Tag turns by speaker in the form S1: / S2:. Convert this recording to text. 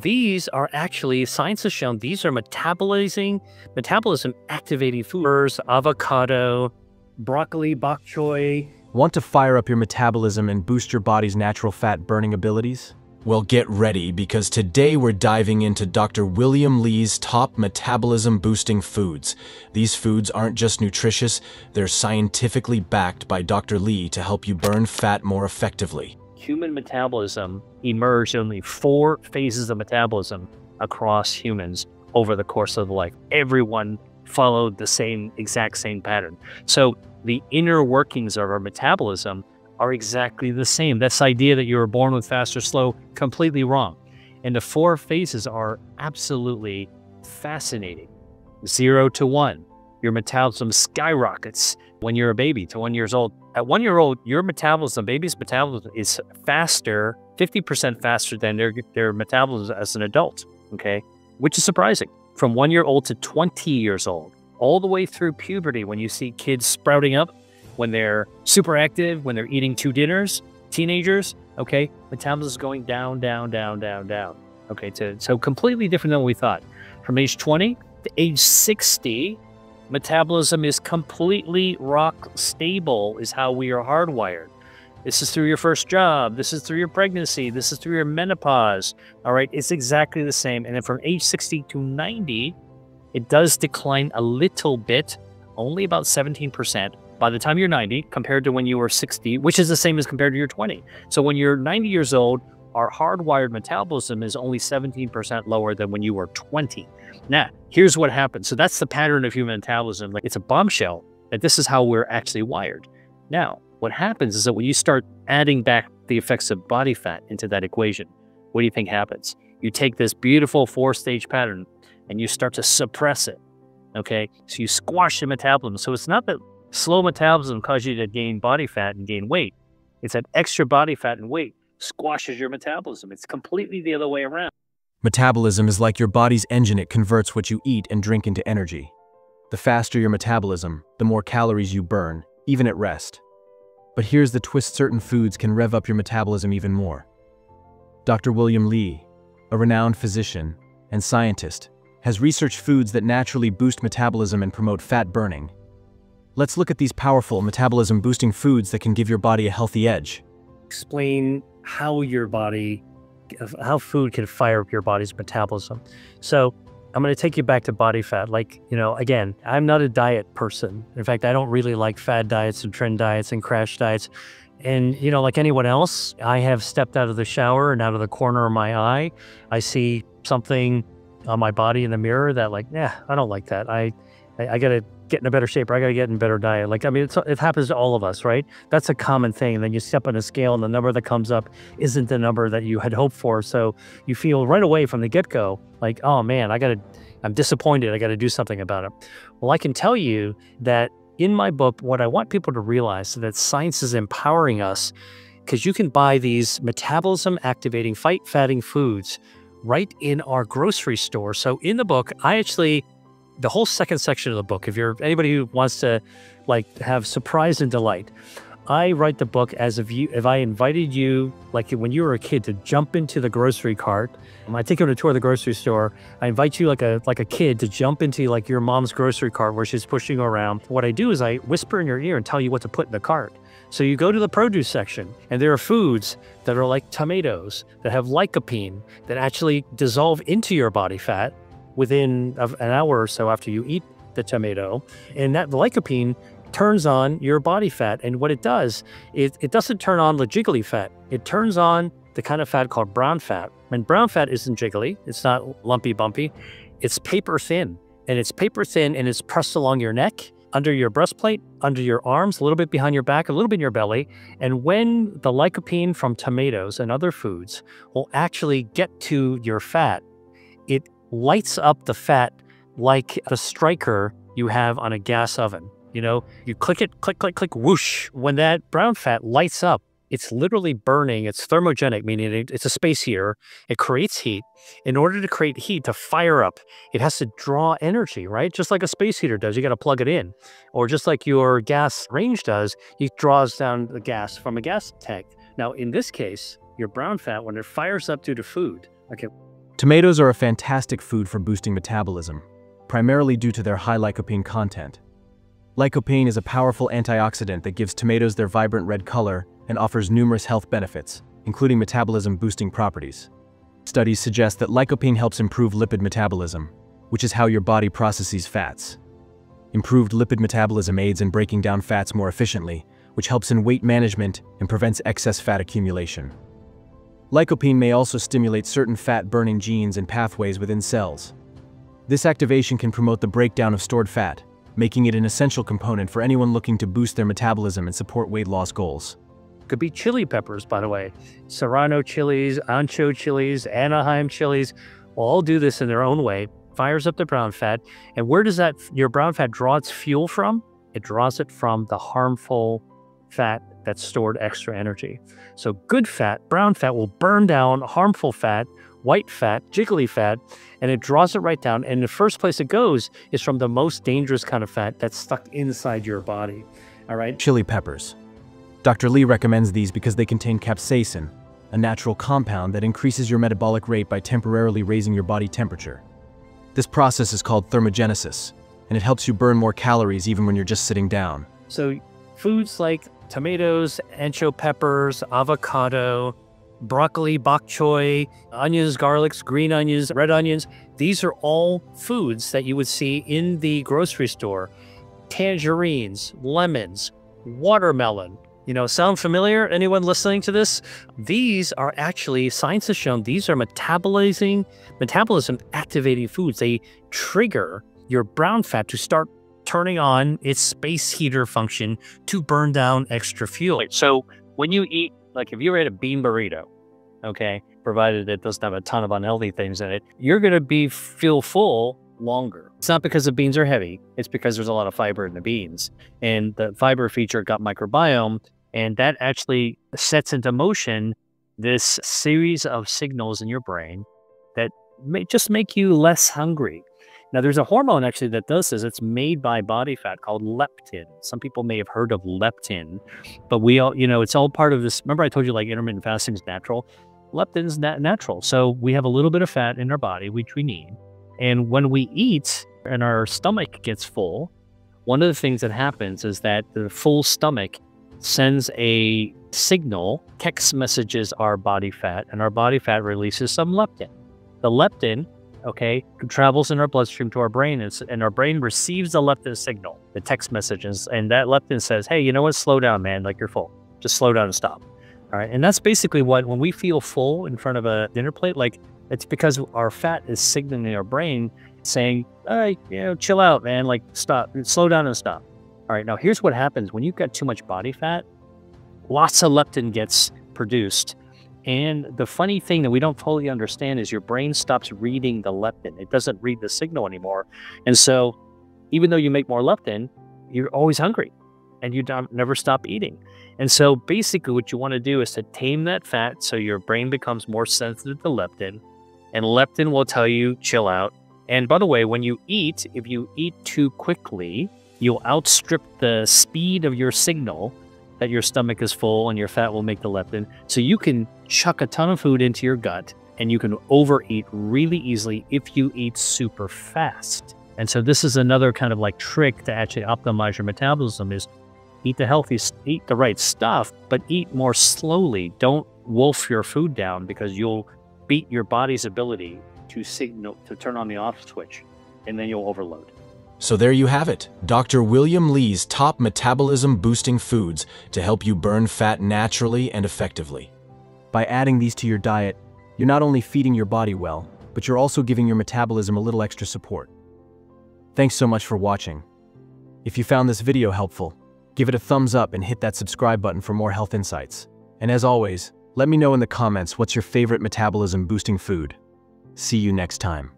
S1: These are actually, science has shown these are metabolizing, metabolism activating foods, avocado, broccoli, bok choy.
S2: Want to fire up your metabolism and boost your body's natural fat burning abilities? Well, get ready because today we're diving into Dr. William Li's top metabolism boosting foods. These foods aren't just nutritious, they're scientifically backed by Dr. Li to help you burn fat more effectively.
S1: Human metabolism emerged only four phases of metabolism across humans over the course of life. Everyone followed the same exact same pattern. So the inner workings of our metabolism are exactly the same. This idea that you were born with fast or slow, completely wrong. And the four phases are absolutely fascinating. Zero to one, your metabolism skyrockets when you're a baby to one years old. At one year old, your metabolism, baby's metabolism is faster, 50% faster than their, their metabolism as an adult, okay? Which is surprising. From one year old to 20 years old, all the way through puberty, when you see kids sprouting up, when they're super active, when they're eating two dinners, teenagers, okay, metabolism is going down, down, down, down, down. Okay, to, so completely different than what we thought. From age 20 to age 60, metabolism is completely rock stable, is how we are hardwired. This is through your first job. This is through your pregnancy. This is through your menopause. All right, it's exactly the same. And then from age 60 to 90, it does decline a little bit, only about 17% by the time you're 90 compared to when you were 60, which is the same as compared to your 20. So when you're 90 years old, our hardwired metabolism is only 17% lower than when you were 20. Now, here's what happens. So that's the pattern of human metabolism. Like it's a bombshell that this is how we're actually wired. Now, what happens is that when you start adding back the effects of body fat into that equation, what do you think happens? You take this beautiful four stage pattern and you start to suppress it. Okay. So you squash the metabolism. So it's not that Slow metabolism causes you to gain body fat and gain weight. It's that extra body fat and weight squashes your metabolism. It's completely the other way around.
S2: Metabolism is like your body's engine, it converts what you eat and drink into energy. The faster your metabolism, the more calories you burn, even at rest. But here's the twist certain foods can rev up your metabolism even more. Dr. William Li, a renowned physician and scientist, has researched foods that naturally boost metabolism and promote fat burning, Let's look at these powerful metabolism boosting foods that can give your body a healthy edge.
S1: Explain how your body, how food can fire up your body's metabolism. So I'm going to take you back to body fat. Like, you know, again, I'm not a diet person. In fact, I don't really like fad diets and trend diets and crash diets. And, you know, like anyone else, I have stepped out of the shower and out of the corner of my eye. I see something on my body in the mirror that, like, yeah, I don't like that. I, I, I got to get in a better shape or I got to get in better diet. Like, I mean, it happens to all of us, right? That's a common thing. And then you step on a scale and the number that comes up isn't the number that you had hoped for. So you feel right away from the get go, like, oh man, I got to, I'm disappointed. I got to do something about it. Well, I can tell you that in my book, what I want people to realize is that science is empowering us because you can buy these metabolism activating, fight fatting foods right in our grocery store. So in the book, I actually the whole second section of the book, if you're anybody who wants to like have surprise and delight, I write the book as if you if I invited you like when you were a kid to jump into the grocery cart. I take you on a tour of the grocery store, I invite you like a like a kid to jump into like your mom's grocery cart where she's pushing you around. What I do is I whisper in your ear and tell you what to put in the cart. So you go to the produce section and there are foods that are like tomatoes that have lycopene that actually dissolve into your body fat within an hour or so after you eat the tomato. And that lycopene turns on your body fat. And what it does, it, it doesn't turn on the jiggly fat. It turns on the kind of fat called brown fat. And brown fat isn't jiggly. It's not lumpy bumpy. It's paper thin. And it's paper thin and it's pressed along your neck, under your breastplate, under your arms, a little bit behind your back, a little bit in your belly. And when the lycopene from tomatoes and other foods will actually get to your fat, it lights up the fat like the striker you have on a gas oven. You know, you click it, click, click, click, whoosh. When that brown fat lights up, it's literally burning. It's thermogenic, meaning it's a space heater. It creates heat. In order to create heat to fire up, it has to draw energy, right? Just like a space heater does, you got to plug it in. Or just like your gas range does, it draws down the gas from a gas tank. Now, in this case, your brown fat, when it fires up due to food, okay,
S2: Tomatoes are a fantastic food for boosting metabolism, primarily due to their high lycopene content. Lycopene is a powerful antioxidant that gives tomatoes their vibrant red color and offers numerous health benefits, including metabolism-boosting properties. Studies suggest that lycopene helps improve lipid metabolism, which is how your body processes fats. Improved lipid metabolism aids in breaking down fats more efficiently, which helps in weight management and prevents excess fat accumulation. Lycopene may also stimulate certain fat-burning genes and pathways within cells. This activation can promote the breakdown of stored fat, making it an essential component for anyone looking to boost their metabolism and support weight loss goals.
S1: Could be chili peppers, by the way. Serrano chilies, ancho chilies, Anaheim chilies will all do this in their own way. Fires up the brown fat. And where does that your brown fat draw its fuel from? It draws it from the harmful fat that's stored extra energy. So good fat, brown fat will burn down harmful fat, white fat, jiggly fat, and it draws it right down. And the first place it goes is from the most dangerous kind of fat that's stuck inside your body. All right.
S2: Chili peppers. Dr. Li recommends these because they contain capsaicin, a natural compound that increases your metabolic rate by temporarily raising your body temperature. This process is called thermogenesis, and it helps you burn more calories even when you're just sitting down.
S1: So foods like tomatoes, ancho peppers, avocado, broccoli, bok choy, onions, garlics, green onions, red onions. These are all foods that you would see in the grocery store. Tangerines, lemons, watermelon. You know, sound familiar? Anyone listening to this? These are actually, science has shown these are metabolizing, metabolism activating foods. They trigger your brown fat to start turning on its space heater function to burn down extra fuel. So when you eat, like if you ate a bean burrito, okay, provided it doesn't have a ton of unhealthy things in it, you're going to be feel full longer. It's not because the beans are heavy, it's because there's a lot of fiber in the beans. And the fiber feature gut microbiome, and that actually sets into motion this series of signals in your brain that may just make you less hungry. Now, there's a hormone actually that does this. It's made by body fat called leptin. Some people may have heard of leptin, but we all, you know, it's all part of this. Remember, I told you like intermittent fasting is natural leptin's nat natural. So we have a little bit of fat in our body, which we need. And when we eat and our stomach gets full, one of the things that happens is that the full stomach sends a signal, text messages our body fat, and our body fat releases some leptin. The leptin, okay, travels in our bloodstream to our brain, and, and our brain receives the leptin signal, the text messages, and that leptin says, hey, you know what, slow down, man, like you're full. Just slow down and stop. All right. And that's basically what, when we feel full in front of a dinner plate, like it's because our fat is signaling our brain saying, hey, you know, chill out, man. Like stop, slow down and stop. All right. Now, here's what happens when you've got too much body fat, lots of leptin gets produced. And the funny thing that we don't fully understand is your brain stops reading the leptin. It doesn't read the signal anymore. And so even though you make more leptin, you're always hungry and you never stop eating. And so basically what you want to do is to tame that fat so your brain becomes more sensitive to leptin and leptin will tell you chill out. And by the way, when you eat, if you eat too quickly, you'll outstrip the speed of your signal that your stomach is full and your fat will make the leptin. So you can chuck a ton of food into your gut and you can overeat really easily if you eat super fast. And so this is another kind of like trick to actually optimize your metabolism is eat the healthy, eat the right stuff, but eat more slowly. Don't wolf your food down because you'll beat your body's ability to signal to turn on the off switch, and then you'll overload.
S2: So there you have it, Dr. William Li's top metabolism boosting foods to help you burn fat naturally and effectively. By adding these to your diet, you're not only feeding your body well, but you're also giving your metabolism a little extra support. Thanks so much for watching. If you found this video helpful, Give it a thumbs up and hit that subscribe button for more health insights. And as always, let me know in the comments what's your favorite metabolism boosting food. See you next time.